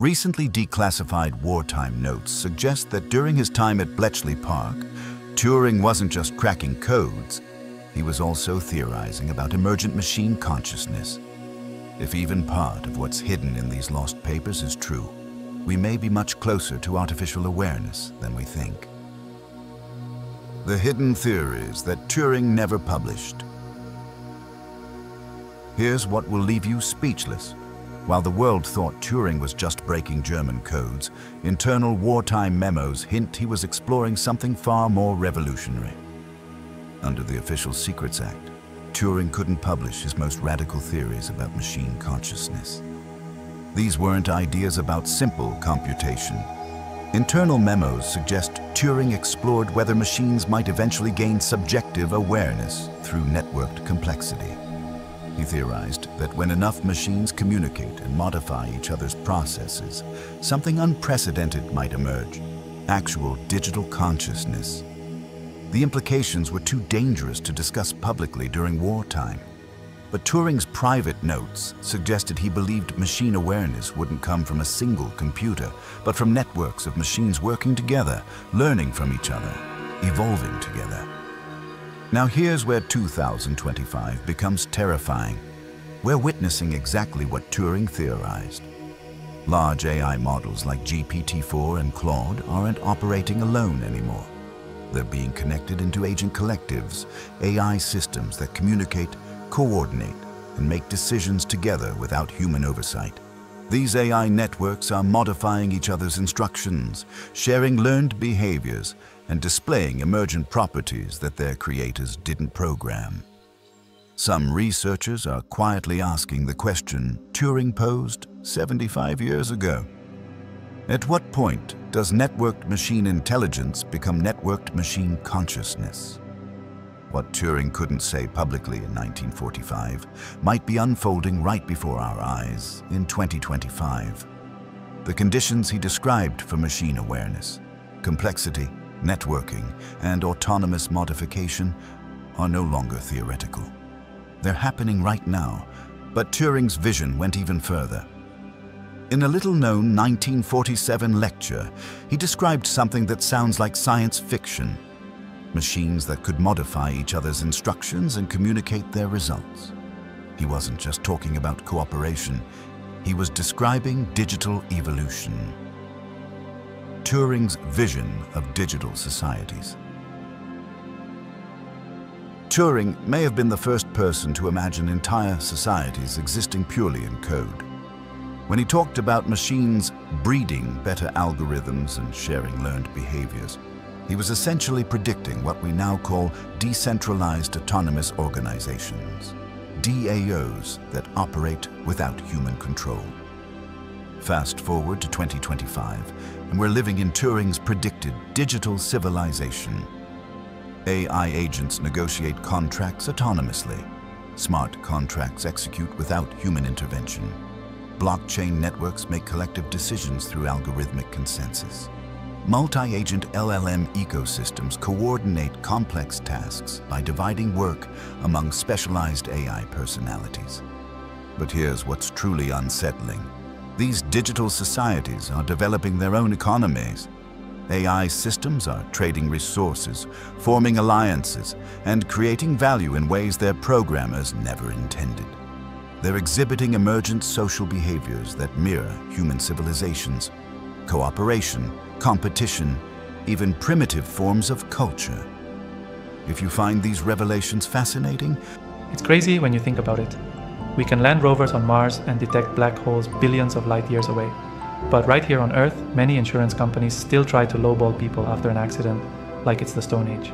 Recently declassified wartime notes suggest that during his time at Bletchley Park, Turing wasn't just cracking codes, he was also theorizing about emergent machine consciousness. If even part of what's hidden in these lost papers is true, we may be much closer to artificial awareness than we think. The hidden theories that Turing never published. Here's what will leave you speechless. While the world thought Turing was just breaking German codes, internal wartime memos hint he was exploring something far more revolutionary. Under the Official Secrets Act, Turing couldn't publish his most radical theories about machine consciousness. These weren't ideas about simple computation. Internal memos suggest Turing explored whether machines might eventually gain subjective awareness through networked complexity. He theorized that when enough machines communicate and modify each other's processes, something unprecedented might emerge, actual digital consciousness. The implications were too dangerous to discuss publicly during wartime. But Turing's private notes suggested he believed machine awareness wouldn't come from a single computer, but from networks of machines working together, learning from each other, evolving together. Now here's where 2025 becomes terrifying. We're witnessing exactly what Turing theorized. Large AI models like GPT-4 and Claude aren't operating alone anymore. They're being connected into agent collectives, AI systems that communicate, coordinate, and make decisions together without human oversight. These AI networks are modifying each other's instructions, sharing learned behaviors, and displaying emergent properties that their creators didn't program. Some researchers are quietly asking the question Turing posed 75 years ago. At what point does networked machine intelligence become networked machine consciousness? What Turing couldn't say publicly in 1945 might be unfolding right before our eyes in 2025. The conditions he described for machine awareness, complexity, networking, and autonomous modification are no longer theoretical. They're happening right now, but Turing's vision went even further. In a little-known 1947 lecture, he described something that sounds like science fiction machines that could modify each other's instructions and communicate their results. He wasn't just talking about cooperation, he was describing digital evolution. Turing's vision of digital societies. Turing may have been the first person to imagine entire societies existing purely in code. When he talked about machines breeding better algorithms and sharing learned behaviors, he was essentially predicting what we now call decentralized autonomous organizations, DAOs that operate without human control. Fast forward to 2025, and we're living in Turing's predicted digital civilization. AI agents negotiate contracts autonomously. Smart contracts execute without human intervention. Blockchain networks make collective decisions through algorithmic consensus. Multi-agent LLM ecosystems coordinate complex tasks by dividing work among specialized AI personalities. But here's what's truly unsettling. These digital societies are developing their own economies. AI systems are trading resources, forming alliances, and creating value in ways their programmers never intended. They're exhibiting emergent social behaviors that mirror human civilizations. Cooperation, competition, even primitive forms of culture. If you find these revelations fascinating, it's crazy when you think about it. We can land rovers on Mars and detect black holes billions of light years away. But right here on Earth, many insurance companies still try to lowball people after an accident, like it's the Stone Age.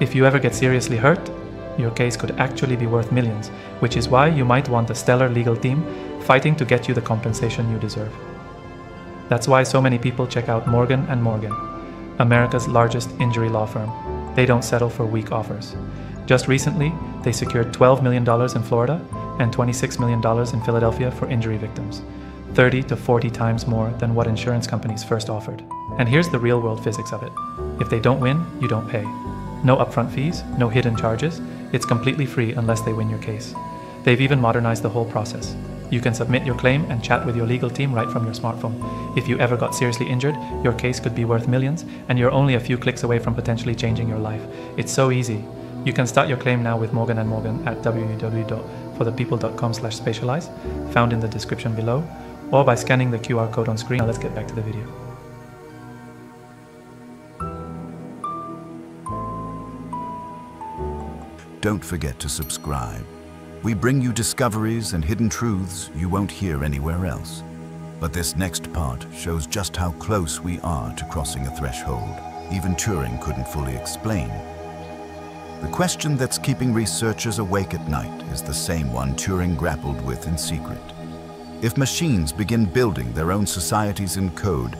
If you ever get seriously hurt, your case could actually be worth millions, which is why you might want a stellar legal team fighting to get you the compensation you deserve. That's why so many people check out Morgan & Morgan, America's largest injury law firm. They don't settle for weak offers. Just recently, they secured $12 million in Florida and $26 million in Philadelphia for injury victims, 30 to 40 times more than what insurance companies first offered. And here's the real world physics of it. If they don't win, you don't pay. No upfront fees, no hidden charges, it's completely free unless they win your case. They've even modernized the whole process. You can submit your claim and chat with your legal team right from your smartphone. If you ever got seriously injured, your case could be worth millions, and you're only a few clicks away from potentially changing your life. It's so easy. You can start your claim now with Morgan & Morgan at www.forthepeople.com slash spacialize, found in the description below, or by scanning the QR code on screen. Now let's get back to the video. Don't forget to subscribe. We bring you discoveries and hidden truths you won't hear anywhere else. But this next part shows just how close we are to crossing a threshold even Turing couldn't fully explain. The question that's keeping researchers awake at night is the same one Turing grappled with in secret. If machines begin building their own societies in code,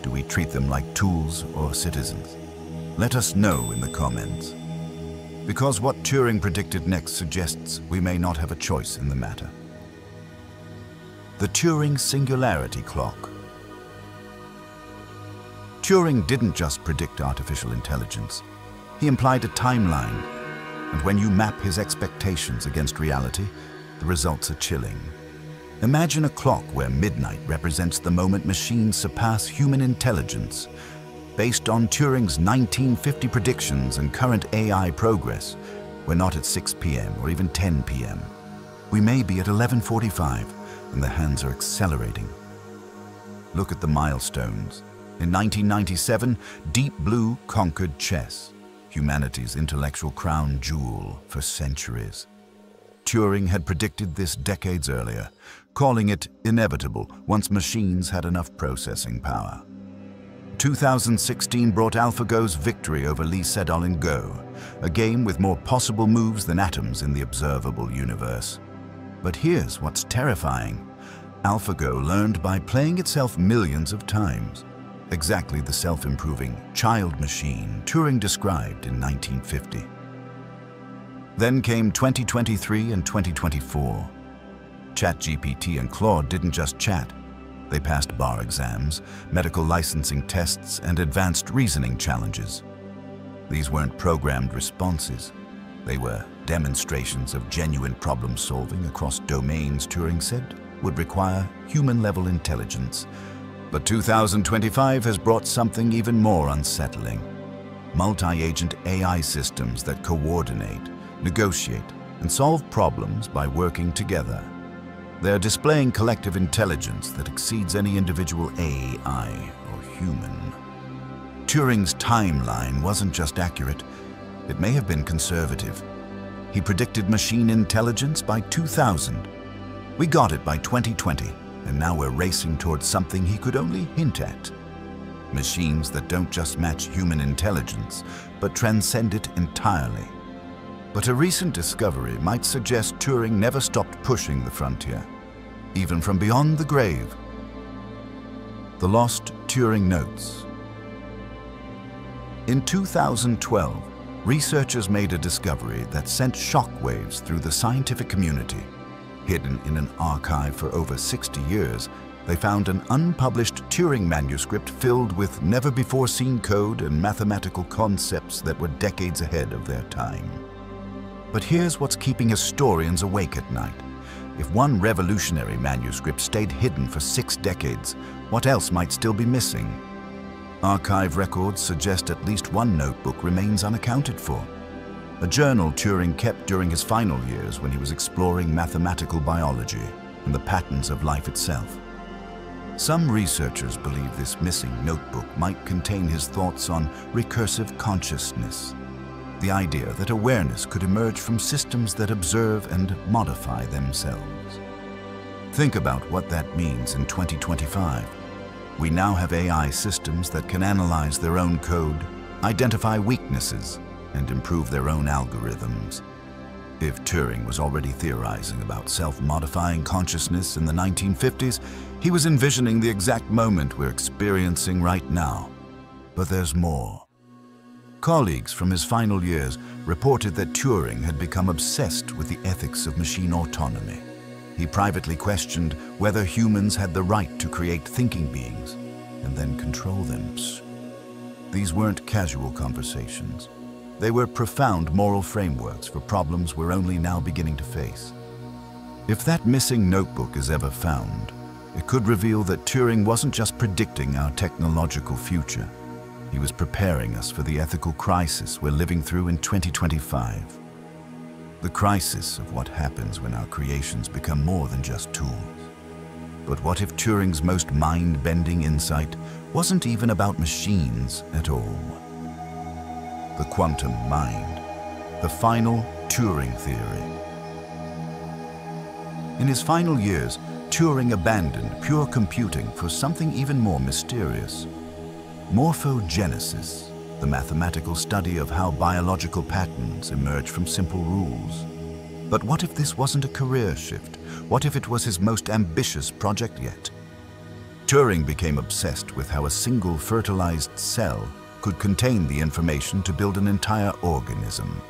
do we treat them like tools or citizens? Let us know in the comments. Because what Turing predicted next suggests we may not have a choice in the matter. The Turing Singularity Clock Turing didn't just predict artificial intelligence. He implied a timeline, and when you map his expectations against reality, the results are chilling. Imagine a clock where midnight represents the moment machines surpass human intelligence. Based on Turing's 1950 predictions and current AI progress, we're not at 6 p.m. or even 10 p.m. We may be at 11.45, and the hands are accelerating. Look at the milestones. In 1997, Deep Blue conquered chess, humanity's intellectual crown jewel for centuries. Turing had predicted this decades earlier, calling it inevitable once machines had enough processing power. 2016 brought AlphaGo's victory over Lee Sedol in Go, a game with more possible moves than atoms in the observable universe. But here's what's terrifying. AlphaGo learned by playing itself millions of times exactly the self-improving child machine Turing described in 1950. Then came 2023 and 2024. ChatGPT and Claude didn't just chat. They passed bar exams, medical licensing tests, and advanced reasoning challenges. These weren't programmed responses. They were demonstrations of genuine problem solving across domains Turing said would require human-level intelligence but 2025 has brought something even more unsettling. Multi-agent AI systems that coordinate, negotiate, and solve problems by working together. They're displaying collective intelligence that exceeds any individual AI or human. Turing's timeline wasn't just accurate, it may have been conservative. He predicted machine intelligence by 2000. We got it by 2020 and now we're racing towards something he could only hint at. Machines that don't just match human intelligence, but transcend it entirely. But a recent discovery might suggest Turing never stopped pushing the frontier, even from beyond the grave. The Lost Turing Notes In 2012, researchers made a discovery that sent shockwaves through the scientific community. Hidden in an archive for over 60 years, they found an unpublished Turing manuscript filled with never-before-seen code and mathematical concepts that were decades ahead of their time. But here's what's keeping historians awake at night. If one revolutionary manuscript stayed hidden for six decades, what else might still be missing? Archive records suggest at least one notebook remains unaccounted for a journal Turing kept during his final years when he was exploring mathematical biology and the patterns of life itself. Some researchers believe this missing notebook might contain his thoughts on recursive consciousness, the idea that awareness could emerge from systems that observe and modify themselves. Think about what that means in 2025. We now have AI systems that can analyze their own code, identify weaknesses, and improve their own algorithms. If Turing was already theorizing about self-modifying consciousness in the 1950s, he was envisioning the exact moment we're experiencing right now. But there's more. Colleagues from his final years reported that Turing had become obsessed with the ethics of machine autonomy. He privately questioned whether humans had the right to create thinking beings and then control them. These weren't casual conversations. They were profound moral frameworks for problems we're only now beginning to face. If that missing notebook is ever found, it could reveal that Turing wasn't just predicting our technological future. He was preparing us for the ethical crisis we're living through in 2025. The crisis of what happens when our creations become more than just tools. But what if Turing's most mind-bending insight wasn't even about machines at all? The quantum mind, the final Turing theory. In his final years, Turing abandoned pure computing for something even more mysterious. Morphogenesis, the mathematical study of how biological patterns emerge from simple rules. But what if this wasn't a career shift? What if it was his most ambitious project yet? Turing became obsessed with how a single fertilized cell could contain the information to build an entire organism.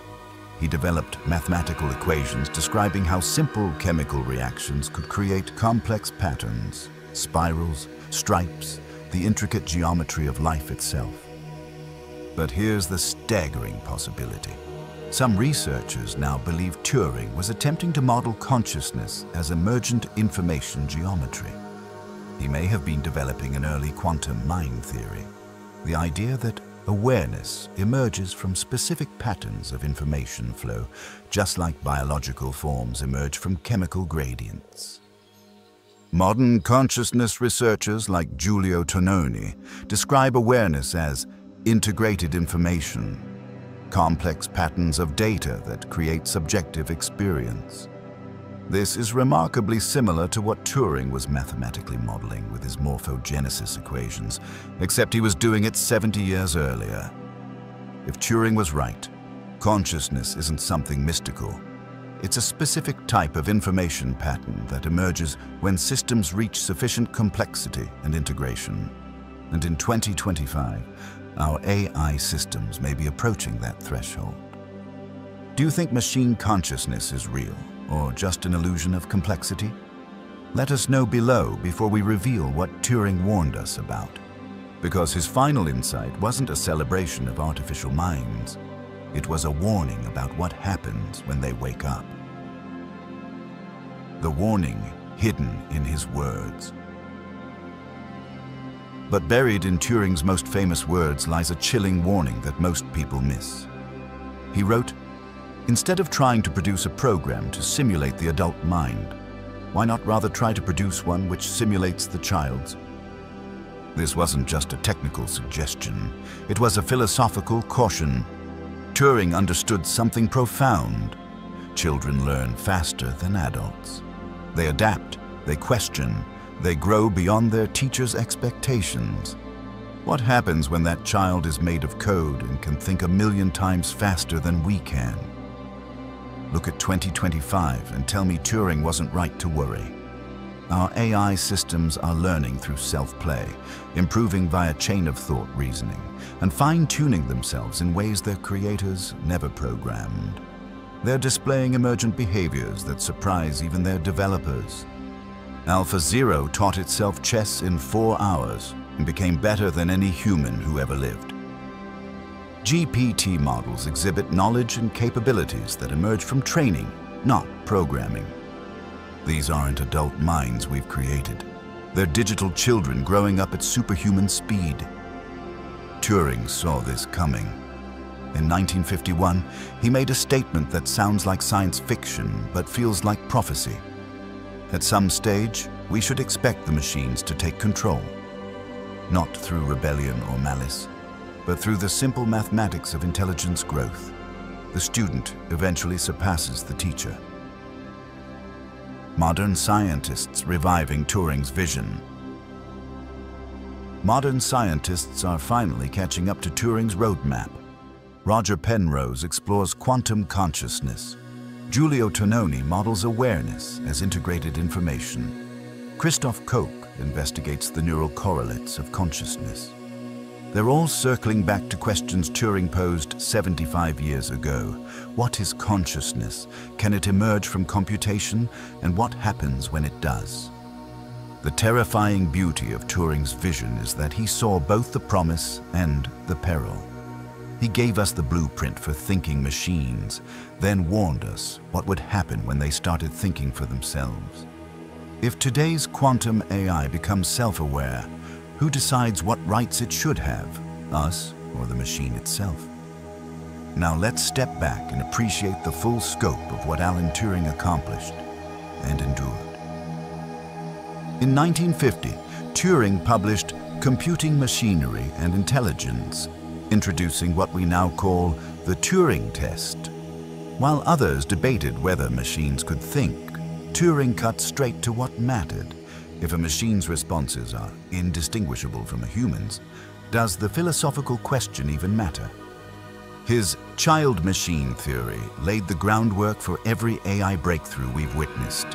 He developed mathematical equations describing how simple chemical reactions could create complex patterns, spirals, stripes, the intricate geometry of life itself. But here's the staggering possibility. Some researchers now believe Turing was attempting to model consciousness as emergent information geometry. He may have been developing an early quantum mind theory, the idea that awareness emerges from specific patterns of information flow, just like biological forms emerge from chemical gradients. Modern consciousness researchers like Giulio Tononi describe awareness as integrated information, complex patterns of data that create subjective experience. This is remarkably similar to what Turing was mathematically modeling with his morphogenesis equations, except he was doing it 70 years earlier. If Turing was right, consciousness isn't something mystical. It's a specific type of information pattern that emerges when systems reach sufficient complexity and integration. And in 2025, our AI systems may be approaching that threshold. Do you think machine consciousness is real? or just an illusion of complexity? Let us know below before we reveal what Turing warned us about. Because his final insight wasn't a celebration of artificial minds, it was a warning about what happens when they wake up. The warning hidden in his words. But buried in Turing's most famous words lies a chilling warning that most people miss. He wrote, Instead of trying to produce a program to simulate the adult mind, why not rather try to produce one which simulates the child's? This wasn't just a technical suggestion, it was a philosophical caution. Turing understood something profound. Children learn faster than adults. They adapt, they question, they grow beyond their teacher's expectations. What happens when that child is made of code and can think a million times faster than we can? Look at 2025 and tell me Turing wasn't right to worry. Our AI systems are learning through self-play, improving via chain-of-thought reasoning, and fine-tuning themselves in ways their creators never programmed. They're displaying emergent behaviors that surprise even their developers. AlphaZero taught itself chess in four hours and became better than any human who ever lived. GPT models exhibit knowledge and capabilities that emerge from training, not programming. These aren't adult minds we've created. They're digital children growing up at superhuman speed. Turing saw this coming. In 1951, he made a statement that sounds like science fiction but feels like prophecy. At some stage, we should expect the machines to take control. Not through rebellion or malice, but through the simple mathematics of intelligence growth, the student eventually surpasses the teacher. Modern scientists reviving Turing's vision. Modern scientists are finally catching up to Turing's roadmap. Roger Penrose explores quantum consciousness. Giulio Tononi models awareness as integrated information. Christoph Koch investigates the neural correlates of consciousness. They're all circling back to questions Turing posed 75 years ago. What is consciousness? Can it emerge from computation? And what happens when it does? The terrifying beauty of Turing's vision is that he saw both the promise and the peril. He gave us the blueprint for thinking machines, then warned us what would happen when they started thinking for themselves. If today's quantum AI becomes self-aware, who decides what rights it should have, us or the machine itself? Now let's step back and appreciate the full scope of what Alan Turing accomplished and endured. In 1950, Turing published Computing Machinery and Intelligence, introducing what we now call the Turing test. While others debated whether machines could think, Turing cut straight to what mattered. If a machine's responses are indistinguishable from a human's, does the philosophical question even matter? His child-machine theory laid the groundwork for every AI breakthrough we've witnessed.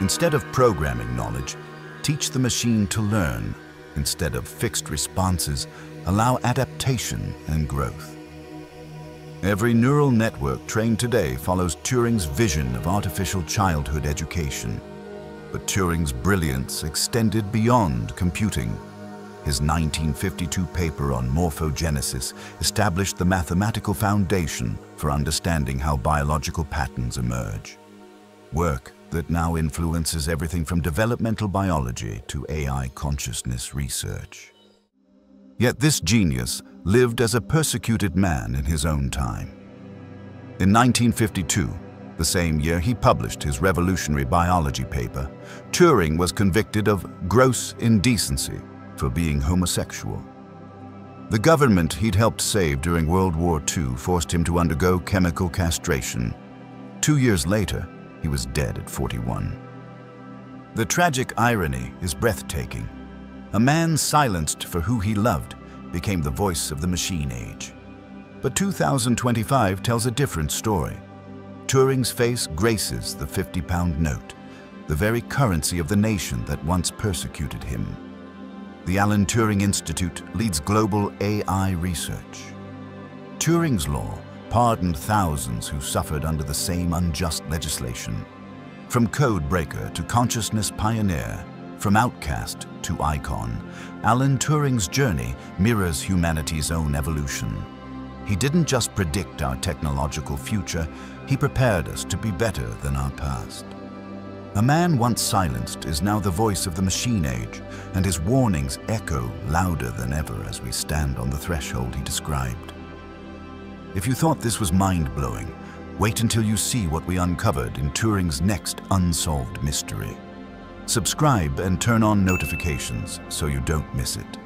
Instead of programming knowledge, teach the machine to learn. Instead of fixed responses, allow adaptation and growth. Every neural network trained today follows Turing's vision of artificial childhood education. But Turing's brilliance extended beyond computing. His 1952 paper on morphogenesis established the mathematical foundation for understanding how biological patterns emerge. Work that now influences everything from developmental biology to AI consciousness research. Yet this genius lived as a persecuted man in his own time. In 1952, the same year he published his revolutionary biology paper, Turing was convicted of gross indecency for being homosexual. The government he'd helped save during World War II forced him to undergo chemical castration. Two years later, he was dead at 41. The tragic irony is breathtaking. A man silenced for who he loved became the voice of the machine age. But 2025 tells a different story. Turing's face graces the 50-pound note, the very currency of the nation that once persecuted him. The Alan Turing Institute leads global AI research. Turing's law pardoned thousands who suffered under the same unjust legislation. From code breaker to consciousness pioneer, from outcast to icon, Alan Turing's journey mirrors humanity's own evolution. He didn't just predict our technological future, he prepared us to be better than our past. A man once silenced is now the voice of the machine age, and his warnings echo louder than ever as we stand on the threshold he described. If you thought this was mind-blowing, wait until you see what we uncovered in Turing's next unsolved mystery. Subscribe and turn on notifications so you don't miss it.